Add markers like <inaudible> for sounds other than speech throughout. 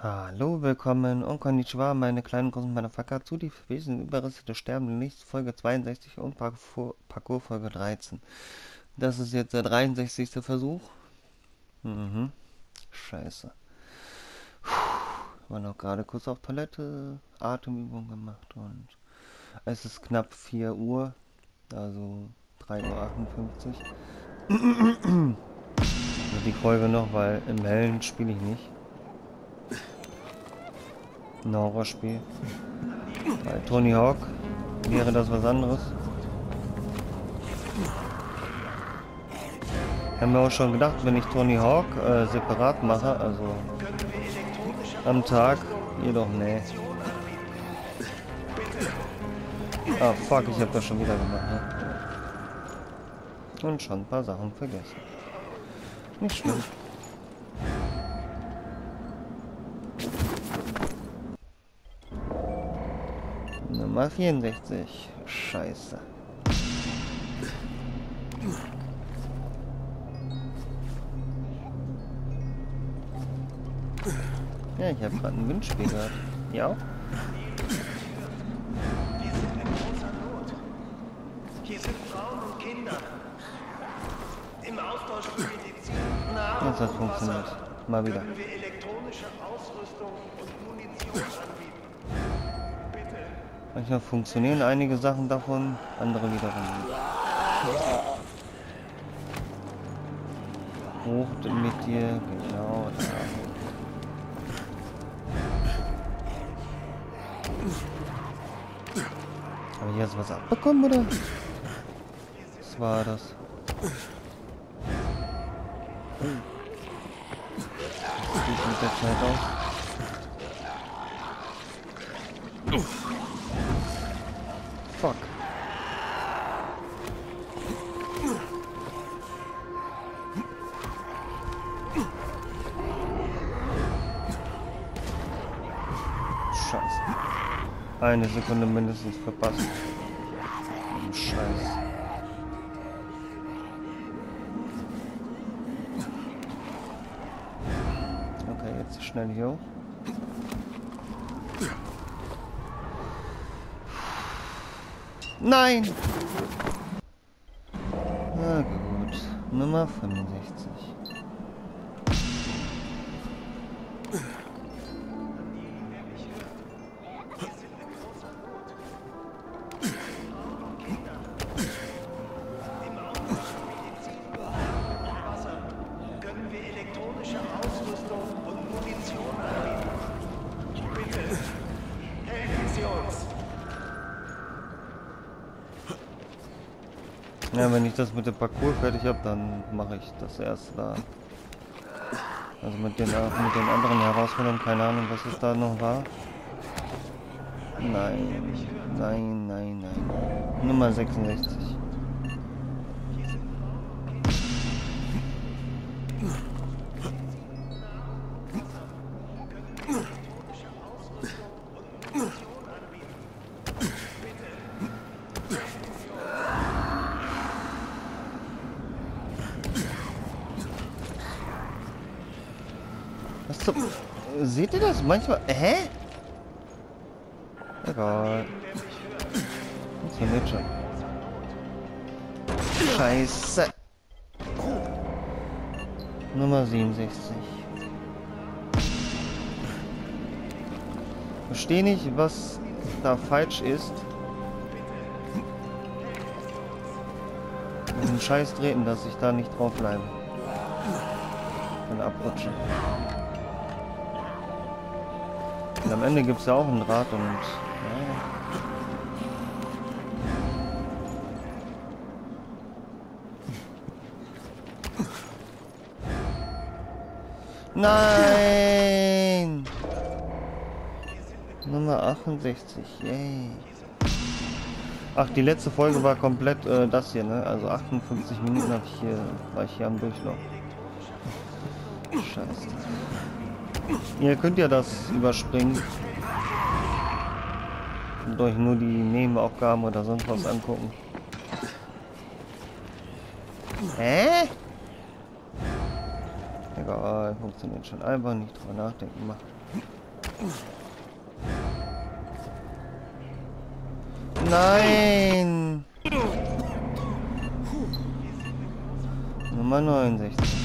Hallo, willkommen und konnichiwa, meine kleinen großen Motherfucker, zu die verwesenen Überreste der sterbenden Lichts, Folge 62 und Parcours Folge 13. Das ist jetzt der 63. Versuch. Mhm. Scheiße. Puh. War noch gerade kurz auf Toilette, Atemübung gemacht und es ist knapp 4 Uhr, also 3.58 Uhr. <clears throat> die Folge noch, weil im Hellen spiele ich nicht. Ein Horrorspiel. Bei Tony Hawk wäre das was anderes. Ich habe mir auch schon gedacht, wenn ich Tony Hawk äh, separat mache, also am Tag, jedoch nee. Ah fuck, ich habe das schon wieder gemacht. Ne? Und schon ein paar Sachen vergessen. Nicht schlimm. Nummer 64. Scheiße. Ja, ich habe gerade ein Windspiel gehört. Ja? Hier sind Frauen und Kinder. Im Austausch für Medizin, Nahrung Jetzt hat funktioniert. Mal wieder. Manchmal funktionieren einige Sachen davon, andere wiederum nicht. Hoch mit dir, genau. Habe ich jetzt was abbekommen, oder? Was war das? Was sieht mit der Zeit aus? Fuck. Scheiße. Eine Sekunde mindestens verpasst. Oh, Scheiße. Okay, jetzt schnell hier hoch. Nein! Na gut. Nummer 65. das mit dem Parcours fertig habe, dann mache ich das erste da. Also mit den, mit den anderen Herausforderungen, keine Ahnung, was es da noch war. Nein, nein, nein, nein. Nummer 66. Was zum... Seht ihr das manchmal? Hä? Egal. Funktioniert schon. Scheiße. Nummer 67. Verstehe nicht, was da falsch ist. Mit dem Scheiß treten, dass ich da nicht drauf bleibe. Und abrutschen. Am Ende gibt es ja auch ein Rad und. Ja. Nein! Nummer 68, yay. Ach, die letzte Folge war komplett äh, das hier, ne? Also 58 Minuten ich hier, war ich hier am Durchlauf. Scheiße. Ihr könnt ja das überspringen. Und euch nur die Nebenaufgaben oder sonst was angucken. Hä? Egal. funktioniert schon. Einfach nicht drüber nachdenken machen. Nein! Nummer 69.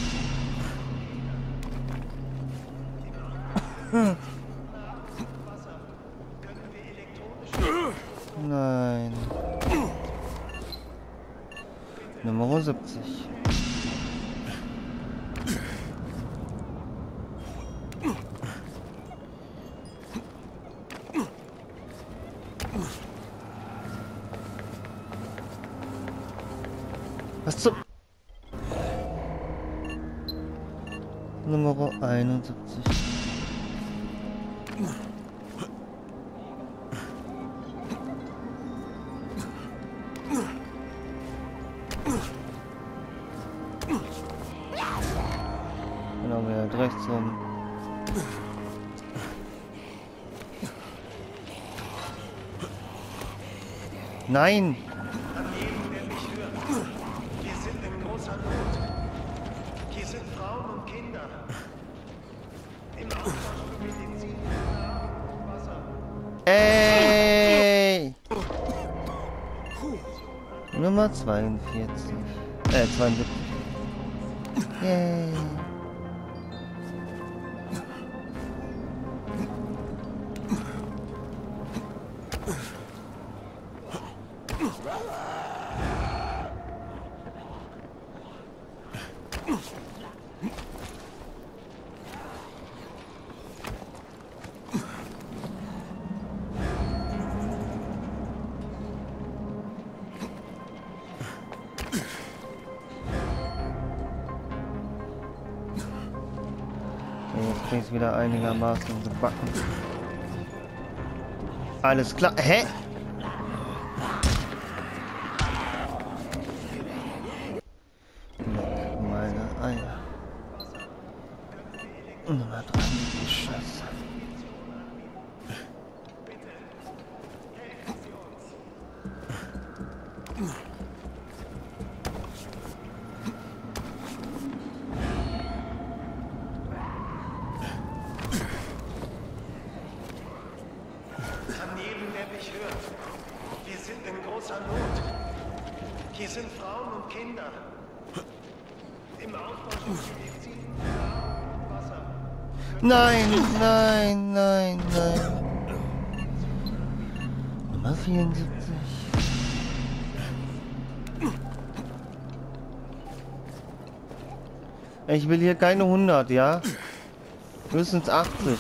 Was zum... Nummer 71. Genau, halt rechts rum. Nein! 42. Äh, 72. Yay. Einigermaßen gebacken. Alles klar. Hä? Mich hört. Wir sind in großer Not. Hier sind Frauen und Kinder. Im und Wasser. Nein, nein, nein, nein. Nummer 74. Ich will hier keine 100, ja? Höchstens 80.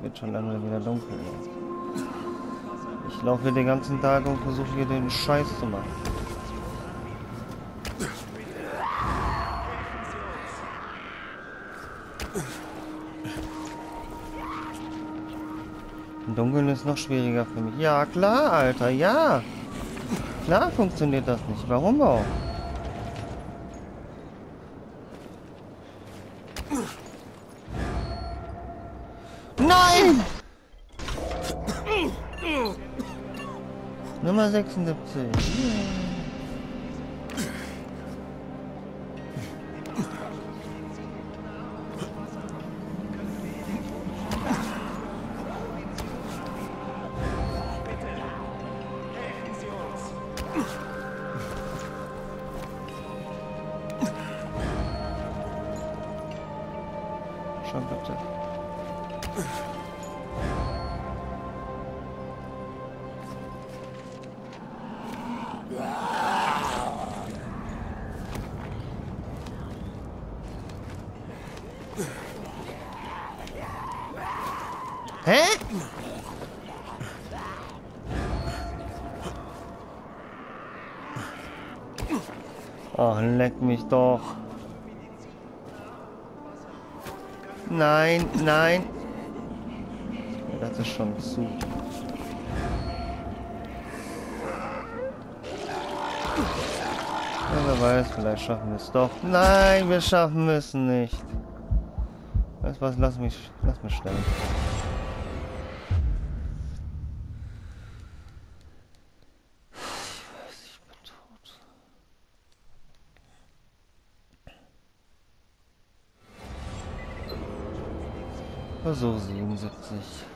Wird schon lange wieder dunkel. Ich laufe hier den ganzen Tag und versuche hier den Scheiß zu machen. Im Dunkeln ist noch schwieriger für mich. Ja, klar, Alter, ja. Klar funktioniert das nicht. Warum auch? Nummer 76. helfen leck mich doch. Nein, nein. Das ist schon zu. Ja, wer weiß, vielleicht schaffen wir es doch. Nein, wir schaffen es nicht. Weißt was, lass mich, lass mich stellen. Versuch 77.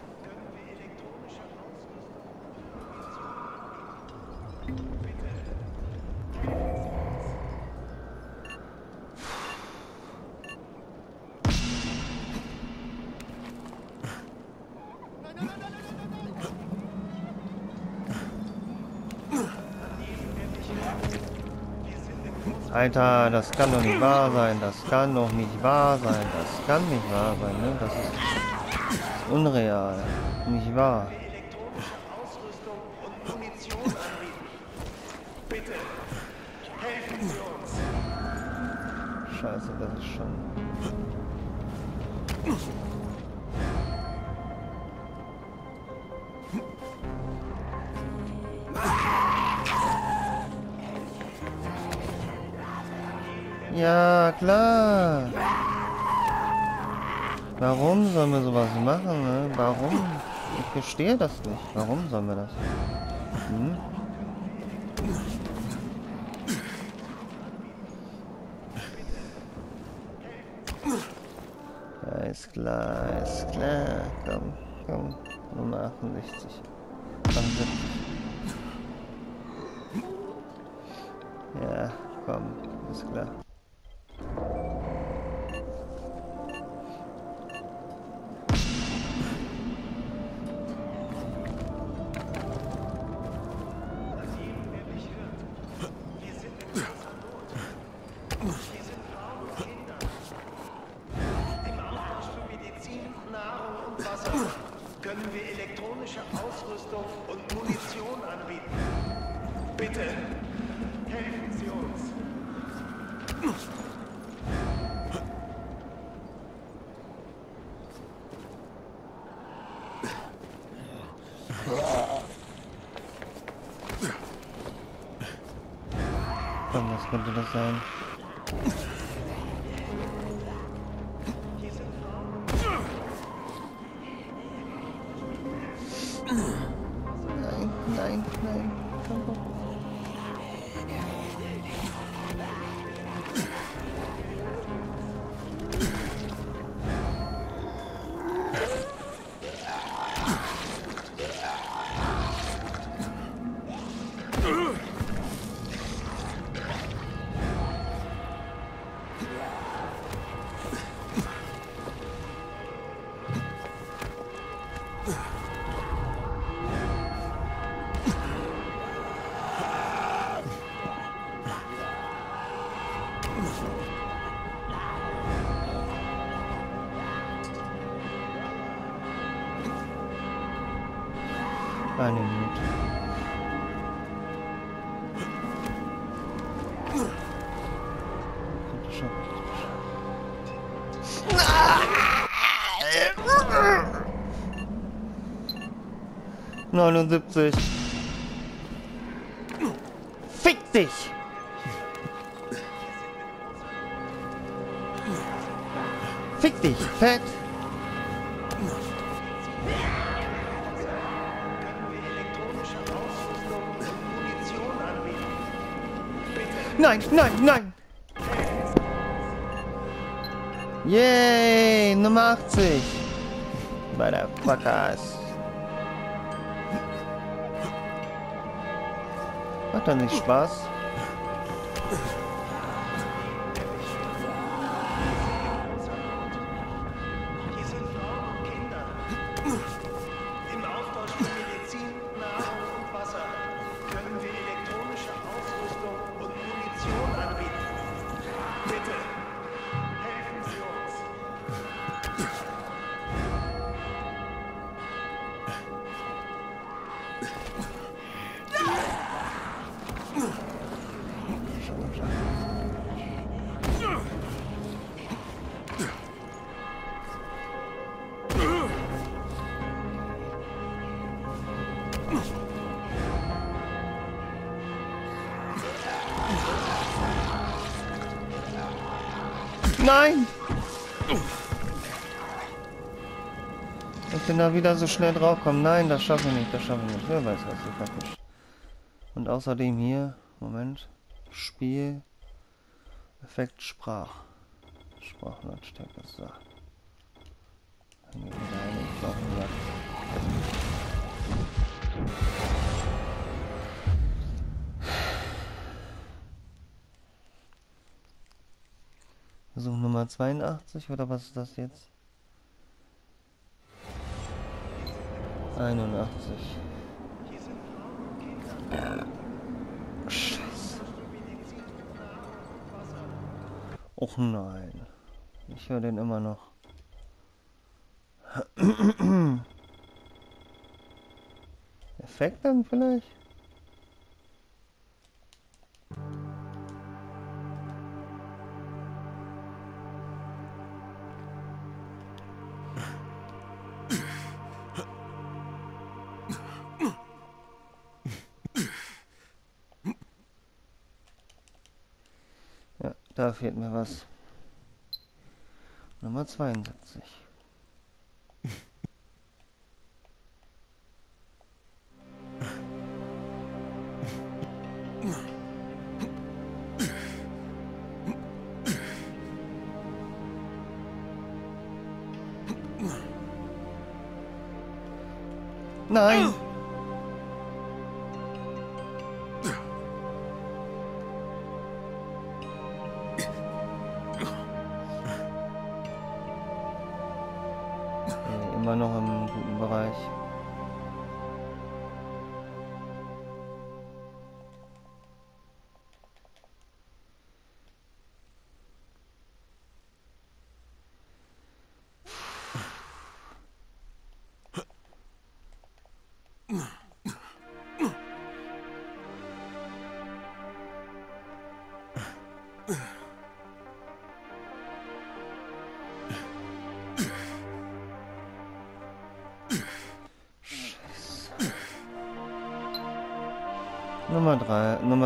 Alter, das kann doch nicht wahr sein. Das kann doch nicht wahr sein. Das kann nicht wahr sein, ne? Das ist unreal. Nicht wahr. Scheiße, das ist schon. Ja, klar. Warum sollen wir sowas machen, ne? Warum? Ich verstehe das nicht. Warum sollen wir das? Hm? Ja, klar, ist klar. Komm, komm. Nummer 68. 78. 79. Fick dich! Fick dich, Fett! Nein, nein, nein! Yay, Nummer 80! Macht doch nicht Spaß. Nein! Ich bin da wieder so schnell draufgekommen. Nein, das schaffen wir nicht, das schaffen wir nicht. Wer weiß, was ich verpischt. Und außerdem hier, Moment, Spiel, Effekt Sprach. Sprachlautstärke, so. Dann eine, ich Versuch Nummer 82 oder was ist das jetzt? 81. Scheiße. Och nein. Ich höre den immer noch. <clears throat> Effekt dann vielleicht? Fehlt mir was. Nummer 72.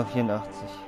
84.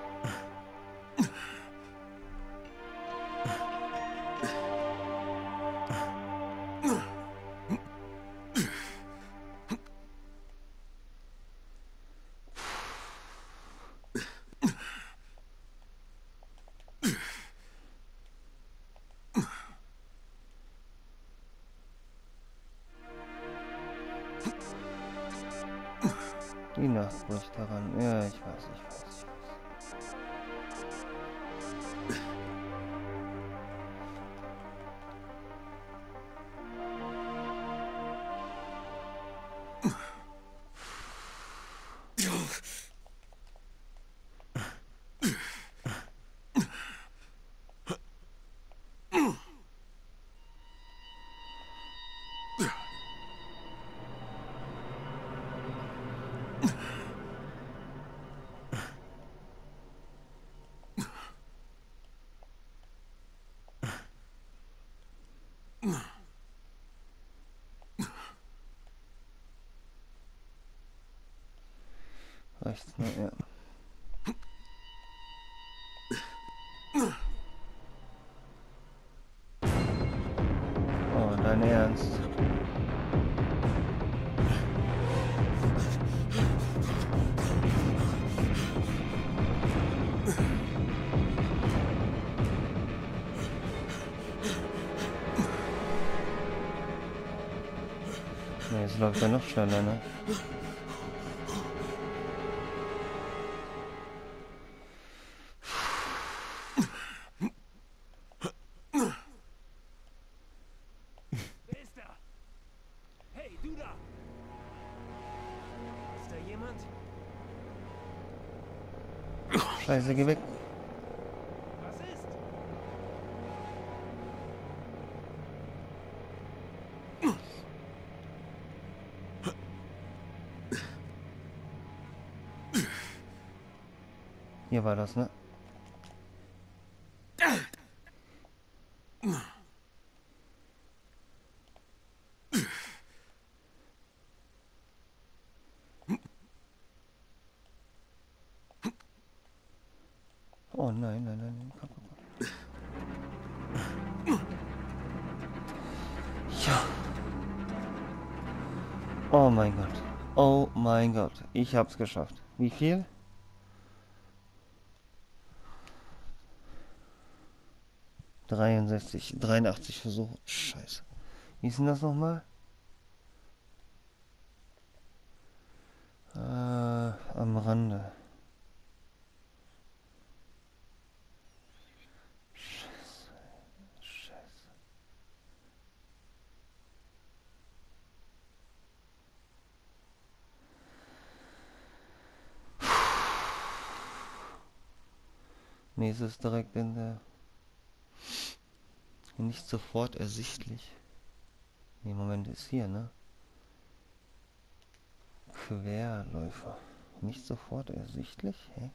Rechts, ne? Ja. Oh, Ernst. Ne, jetzt läuft er noch schneller, ne? Scheiße, geh weg. Hier war das, ne? Ja. Oh mein Gott. Oh mein Gott. Ich hab's geschafft. Wie viel? Dreiundsechzig, 83 Versuche. Scheiße. Wie ist denn das nochmal? Äh, am Rande. Nee, es ist direkt in der... Nicht sofort ersichtlich. Nee, Moment, ist hier, ne? Querläufer. Nicht sofort ersichtlich? Hä?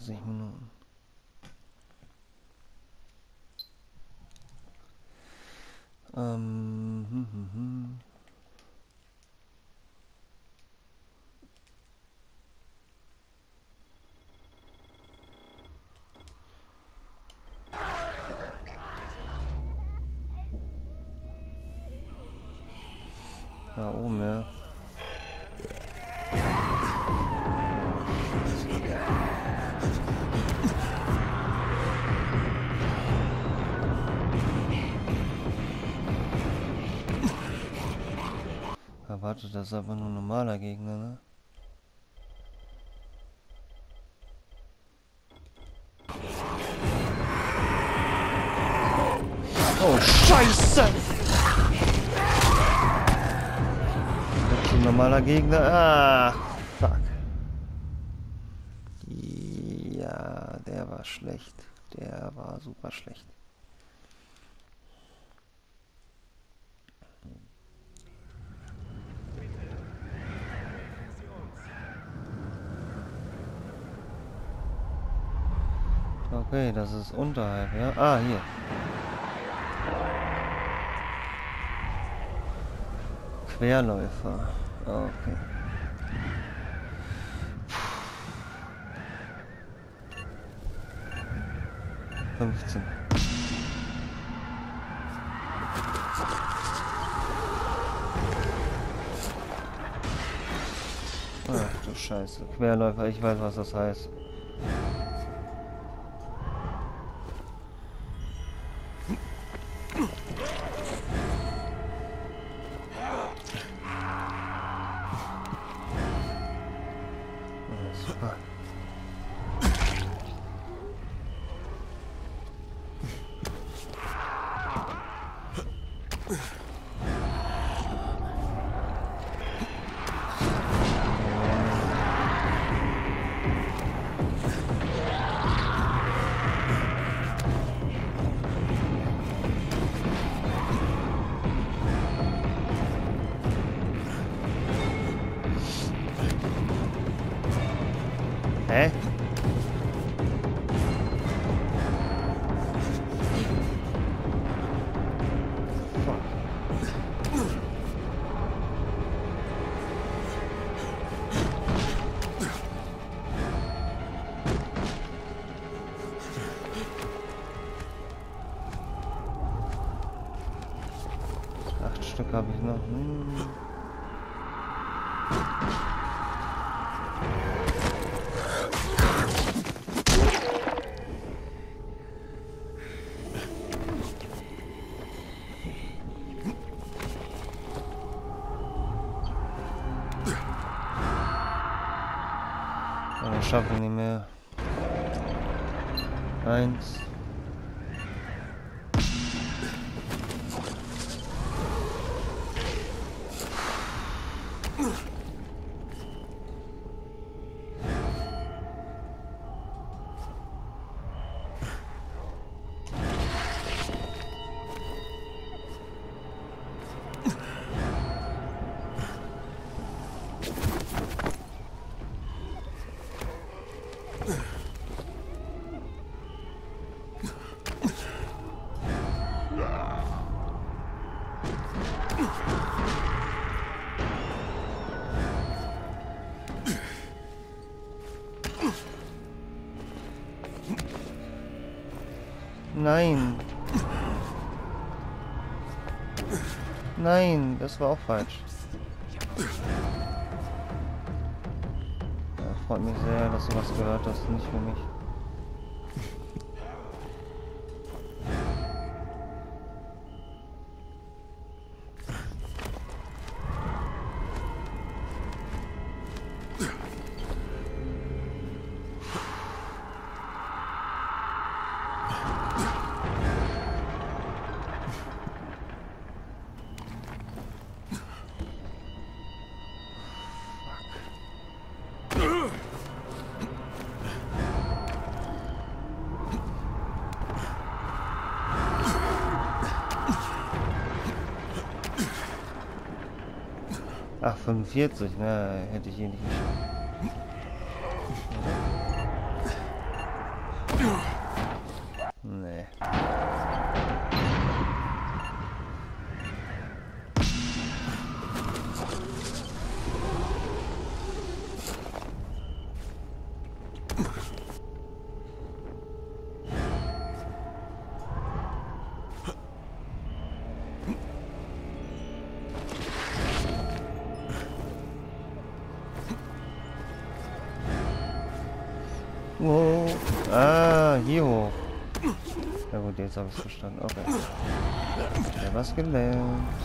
Puh, 37 Minuten. Ähm, hm, hm, hm. Erwartet, das ist einfach nur ein normaler Gegner, ne? Oh, Scheiße! Jetzt ein normaler Gegner. Ah, fuck. Ja, der war schlecht. Der war super schlecht. Okay, das ist unterhalb, ja? Ah, hier. Querläufer. Okay. Fünfzehn. Ach du Scheiße. Querläufer, ich weiß, was das heißt. Hä? Aber schaffe ich nicht mehr. Eins. Nein. Nein, das war auch falsch. Ja, freut mich sehr, dass du was gehört hast, nicht für mich. Ach, 45, ne, hätte ich ihn nicht verstanden. Okay. Ja, was gelernt.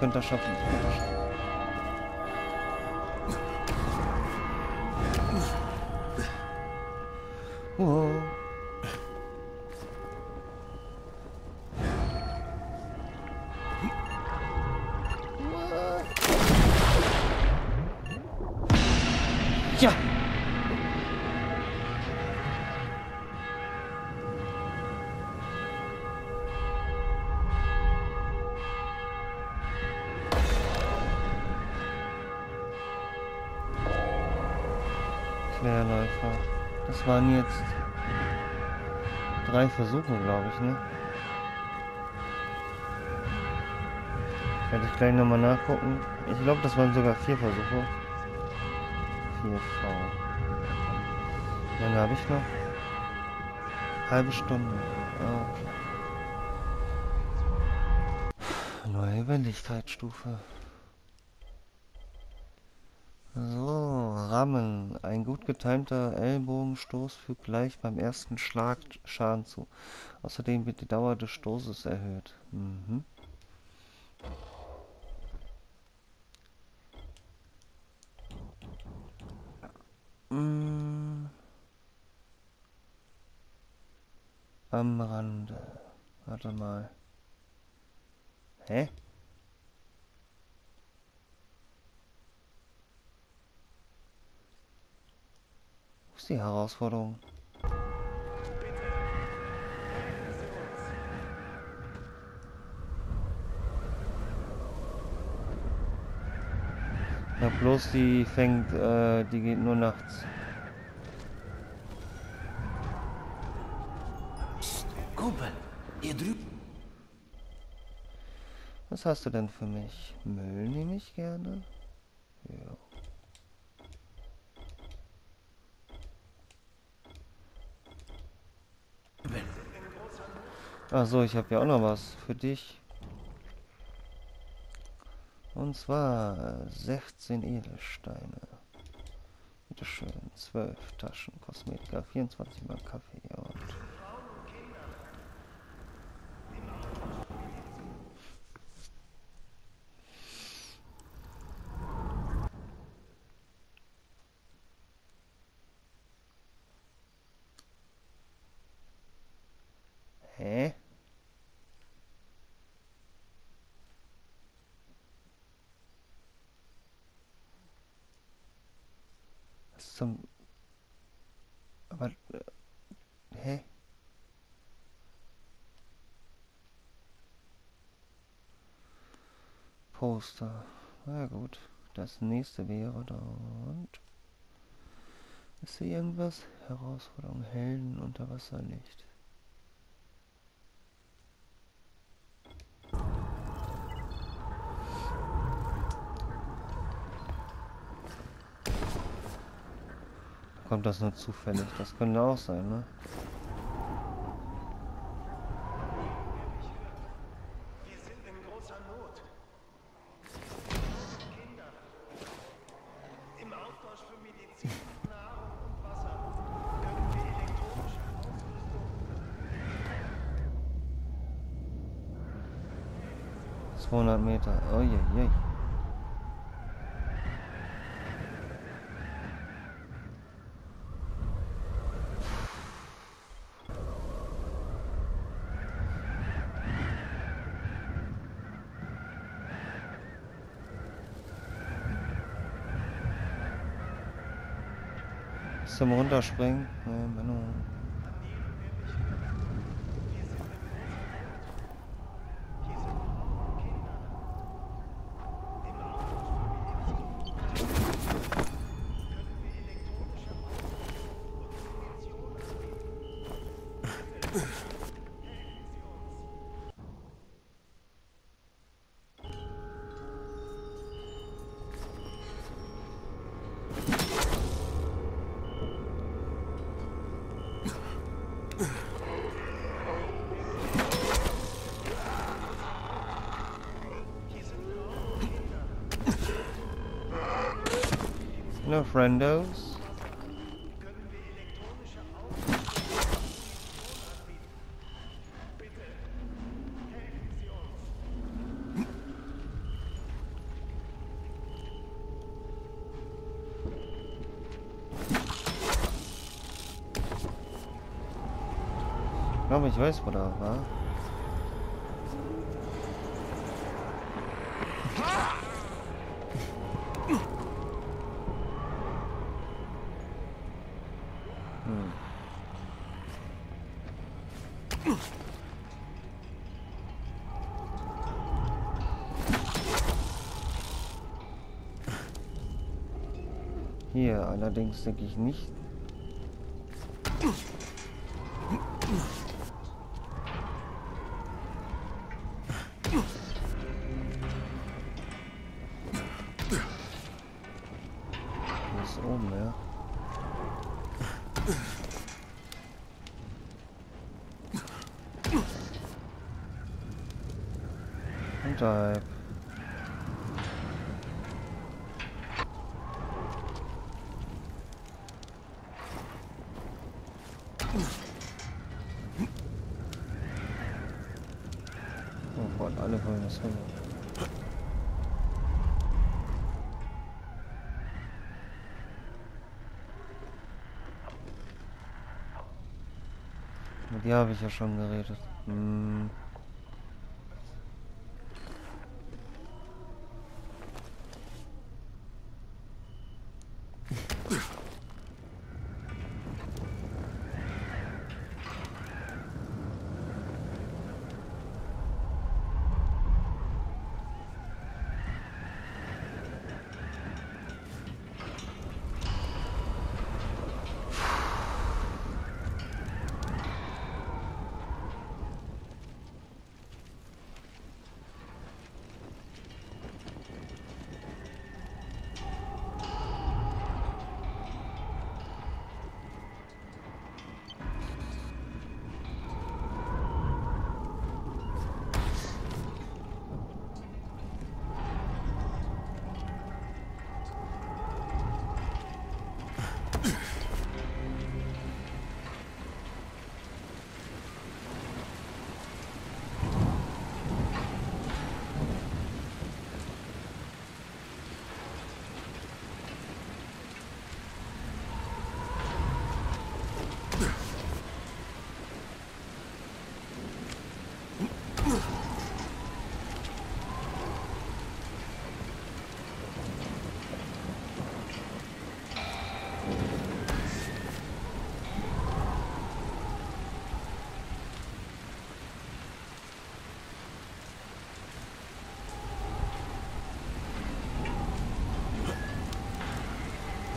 Könnte das schaffen. Ich könnte das schaffen. Jetzt drei Versuche, glaube ich, ne? Werde ich gleich nochmal nachgucken. Ich glaube, das waren sogar vier Versuche. 4V. Wie lange habe ich noch? Halbe Stunde. Ah, okay. Neue Wendigkeitsstufe. So, Rammen. Ein gut getimter Ellbogenstoß fügt gleich beim ersten Schlag Schaden zu. Außerdem wird die Dauer des Stoßes erhöht. Mhm. Mm. Am Rande. Warte mal. Hä? Die Herausforderung? Ja, bloß die fängt, äh, die geht nur nachts. Kumpel, ihr drüben. Was hast du denn für mich? Müll nehme ich gerne. Ach so, ich habe ja auch noch was für dich. Und zwar äh, 16 Edelsteine. Bitte schön, 12 Taschen Kosmetika, 24 mal Kaffee und Was zum... Aber... Äh, hä? Poster. Na gut. Das nächste wäre dann... Ist hier irgendwas? Herausforderung Helden unter Wasserlicht. Kommt das nur zufällig? Das könnte auch sein, ne? Wir sind in großer Not. Kinder. Im Austausch für Medizin, Nahrung und Wasser können wir elektronische Ausrüstung 200 Meter. Oh je, je. zum Runterspringen. Nee, friendos. Ich glaube, ich weiß, wo da war. Hier allerdings denke ich nicht. Habe ich ja schon geredet. Hm.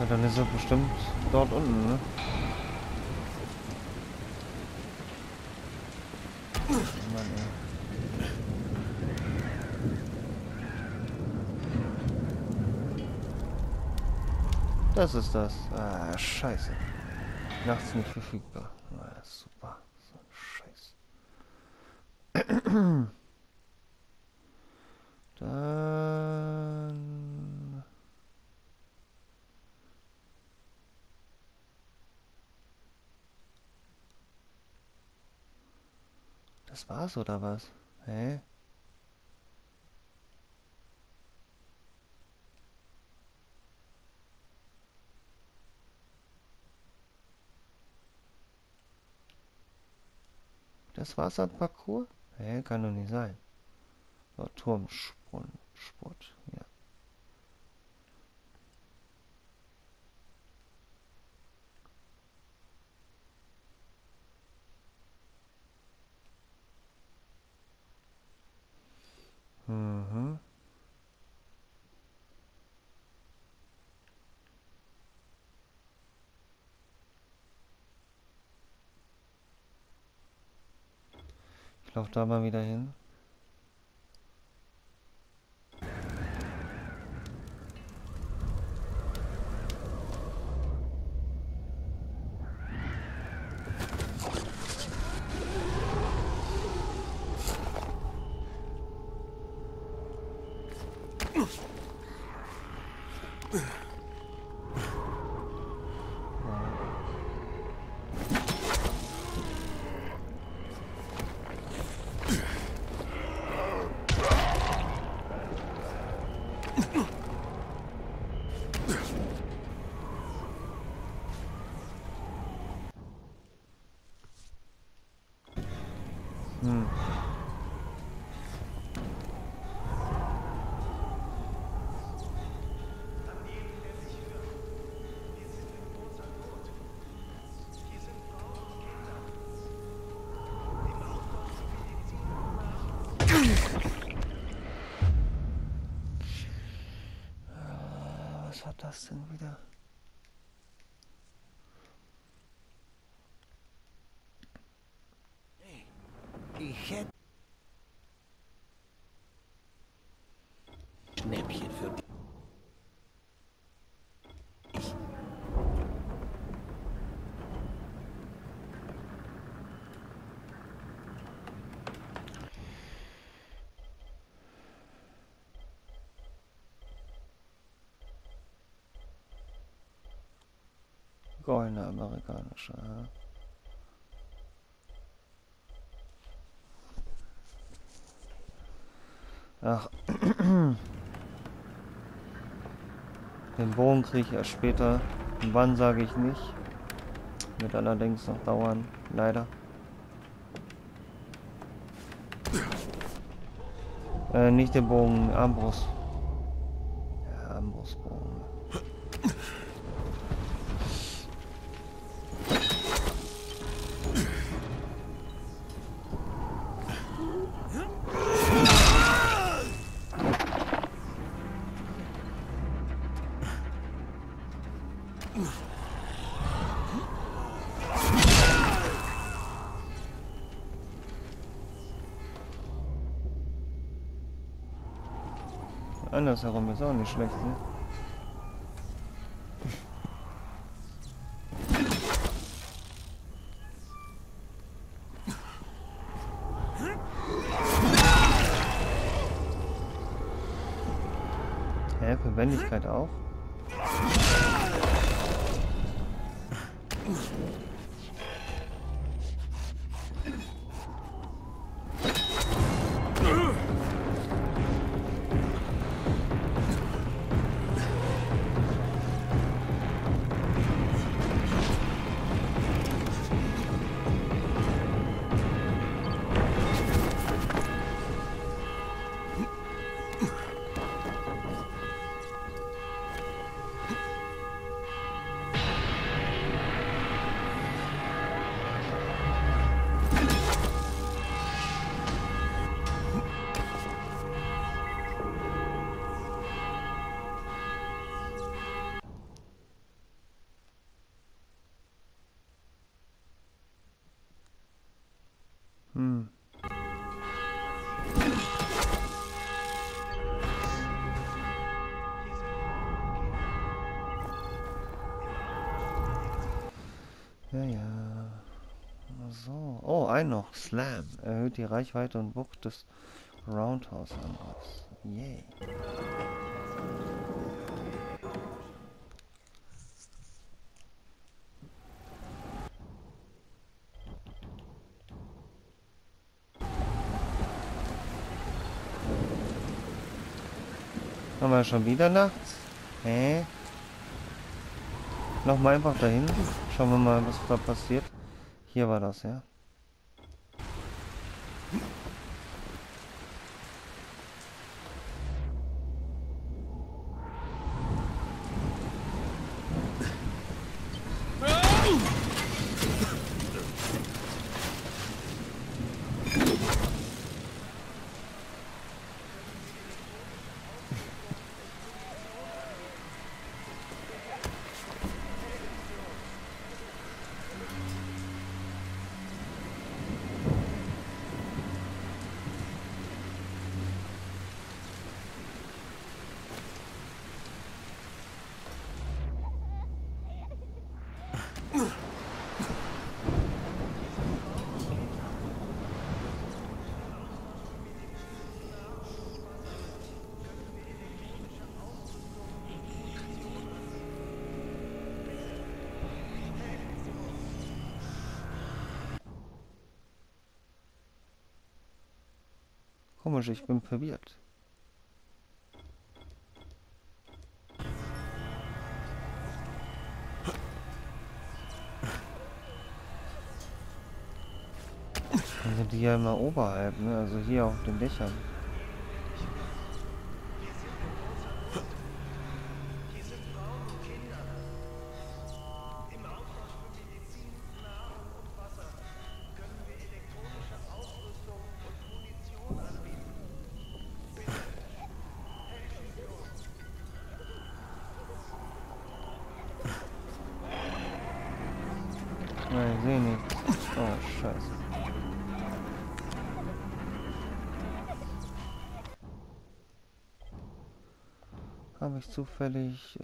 Ja, dann ist er bestimmt dort unten, ne? Das ist das. Ah, scheiße. Nachts nicht verfügbar. Ah, super. So ein Scheiß. <clears throat> War's oder was? Hä? Das war's am Parcours? Hä, kann doch nicht sein. Turmsprung, Sport, ja. Mhm. Ich laufe da mal wieder hin. Hm. An jeden, der mich hört. Wir sind in großer Not. Hier sind Frauen und Kinder. Im Aufbau zu Medizin Was hat das denn wieder? Ich hätte... Schnäppchen für dich. Goldene amerikanische. ja. Ach. <clears throat> Den Bogen kriege ich erst später. Wann sage ich nicht. Wird allerdings noch dauern. Leider. Äh, nicht den Bogen, Armbrust. Andersherum ist auch nicht schlecht, ne? Hä, für Wendigkeit auch? So. Oh, ein noch. Slam. Erhöht die Reichweite und Wucht des Roundhouse-Angriffs. Yay. Haben wir schon wieder nachts? Hä? Nochmal einfach dahin. Schauen wir mal, was da passiert. Hier war das, ja. Komisch, ich bin verwirrt. Dann sind die ja immer oberhalb, ne? Also hier auf den Dächern. Zufällig...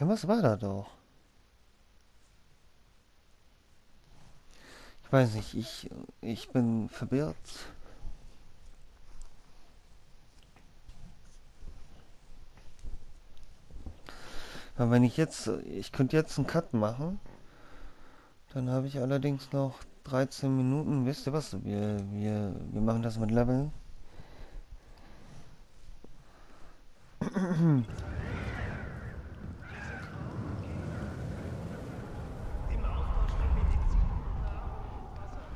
Ja, was war da doch? Ich weiß nicht, ich, ich bin verwirrt. Aber wenn ich jetzt, ich könnte jetzt einen Cut machen, dann habe ich allerdings noch 13 Minuten. Wisst ihr was? Wir, wir, wir machen das mit Leveln. <clears throat> Im Austausch für Medizin, Nahrung und Wasser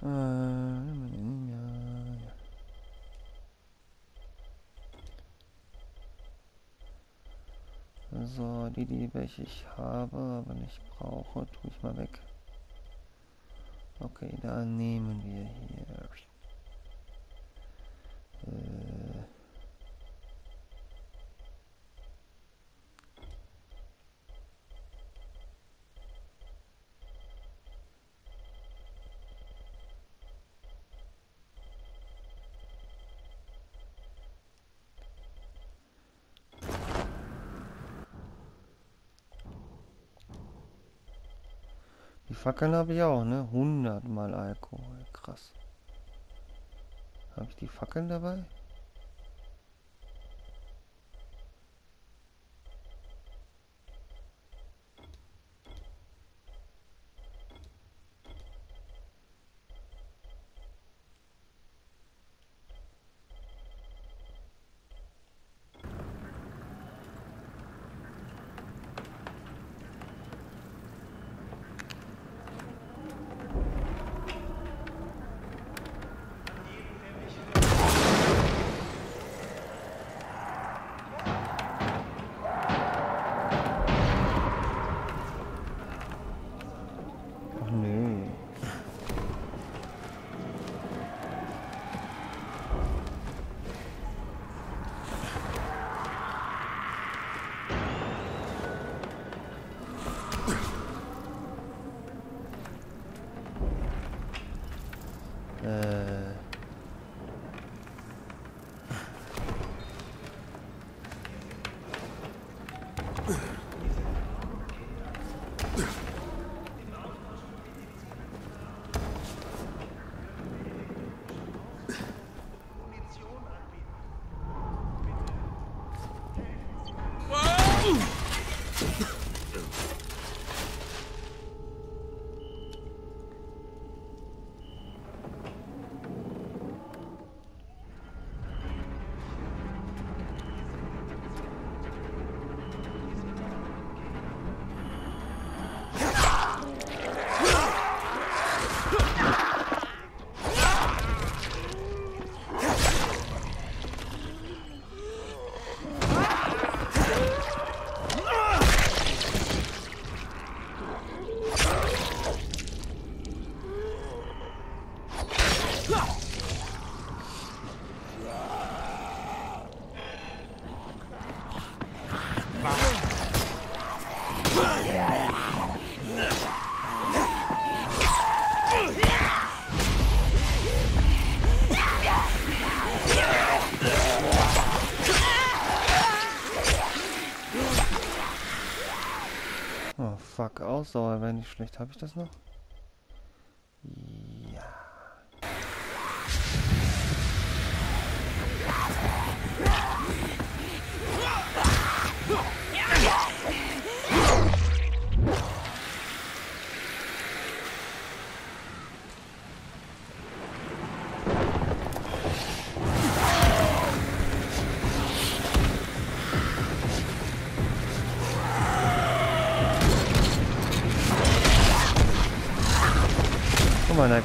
Äh, ja, ja. So, die, die welche ich habe, aber nicht brauche, tue ich mal weg. Okay, dann nehmen wir hier. Äh, Die Fackeln habe ich auch, ne? 100 mal Alkohol. Krass. Habe ich die Fackeln dabei? Ausdauer wäre nicht schlecht. Habe ich das noch?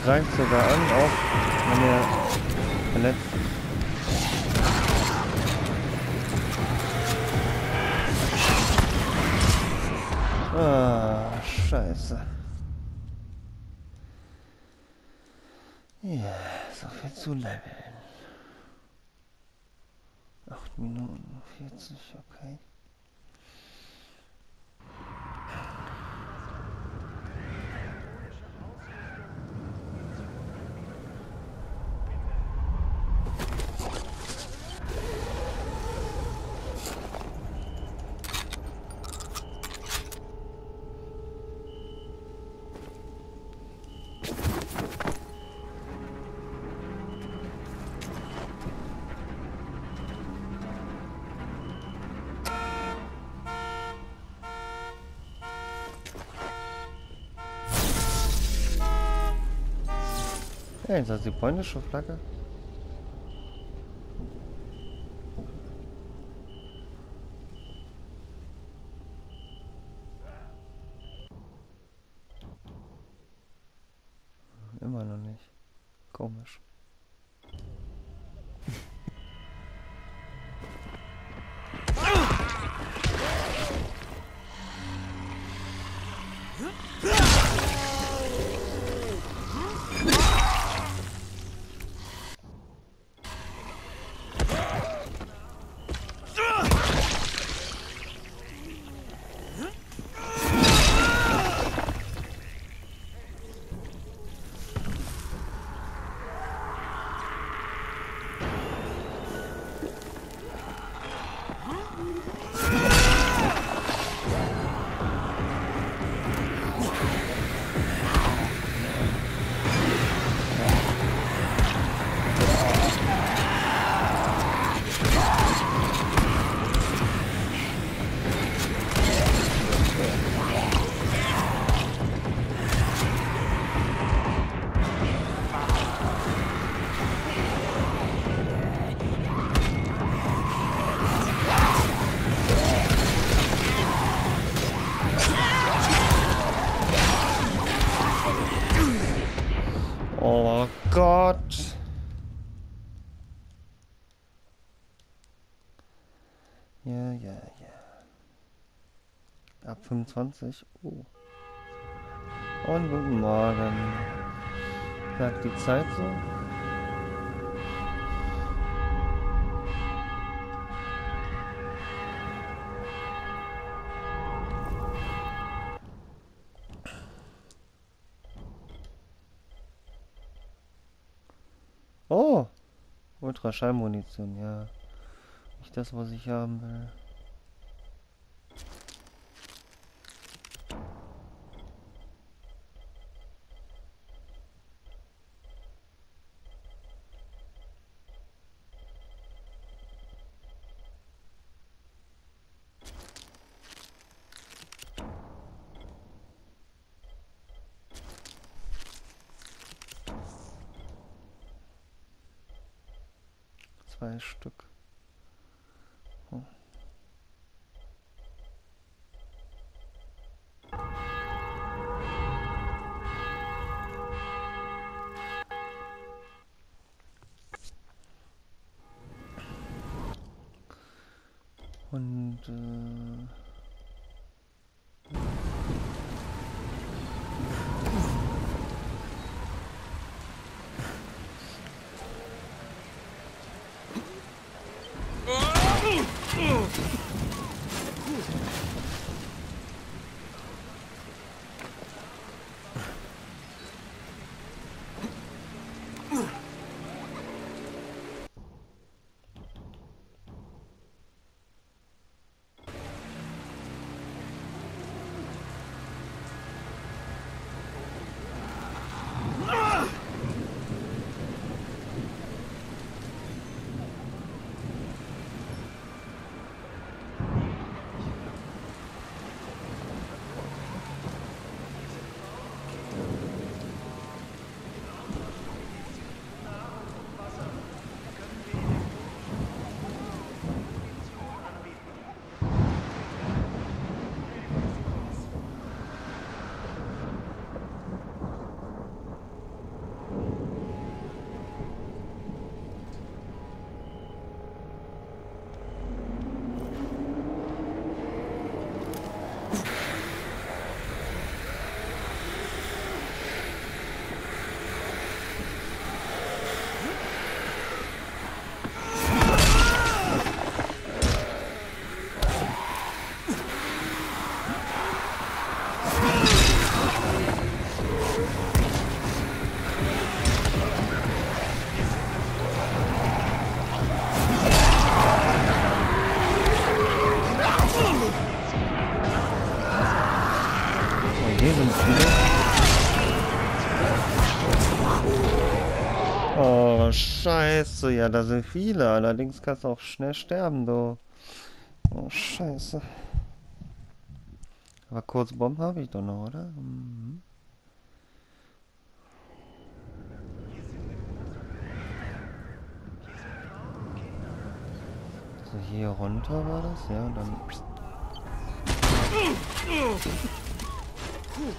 Greift sogar an, auch wenn er verletzt. Ah, scheiße. Ja, so viel zu leveln. 8 Minuten 40, okay. Jetzt hast du die polnische Flagge. 25 Oh. Und guten Morgen. Sagt die Zeit so? Oh! Ultraschallmunition, ja. Nicht das, was ich haben will. Und äh, Oh, hier sind viele. Oh, scheiße. Ja, da sind viele. Allerdings kannst du auch schnell sterben, du. Oh, scheiße. Aber kurz Bomben habe ich doch noch, oder? Mhm. So, hier runter war das, ja, dann... Cool.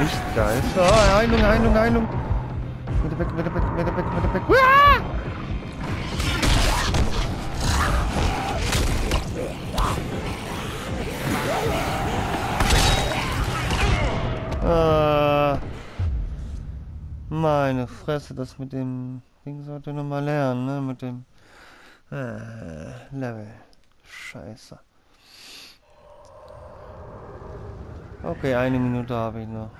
Lichtgeist. Oh, Heilung, Heilung, Heilung. Bitte weg, bitte weg, bitte weg, bitte weg. Ah! Ah. Meine Fresse, das mit dem Ding sollte noch mal lernen, ne? Mit dem äh, Level. Scheiße. Okay, eine Minute habe ich noch.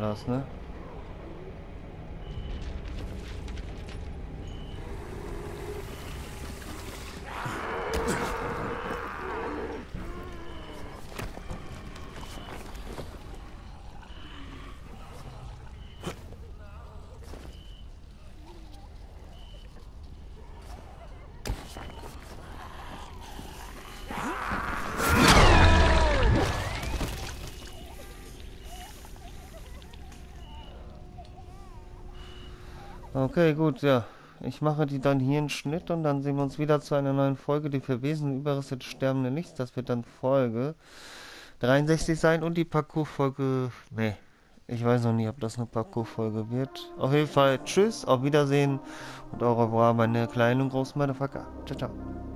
Hier Okay, gut, ja. Ich mache die dann hier einen Schnitt und dann sehen wir uns wieder zu einer neuen Folge. Die verwesenen Überreste des sterbenden Lichts. Das wird dann Folge 63 sein und die Parcours-Folge. Nee, ich weiß noch nie, ob das eine Parcours-Folge wird. Auf jeden Fall, tschüss, auf Wiedersehen und au revoir, meine kleinen und großen Motherfucker. Ciao, ciao.